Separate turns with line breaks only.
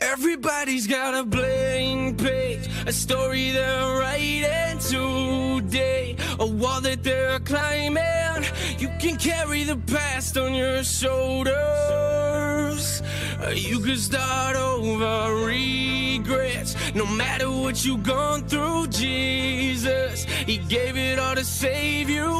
Everybody's got a blank page, a story they're writing today, a wall that they're climbing. You can carry the past on your shoulders. You can start over regrets. No matter what you've gone through, Jesus, He gave it all to save you.